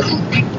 tutti.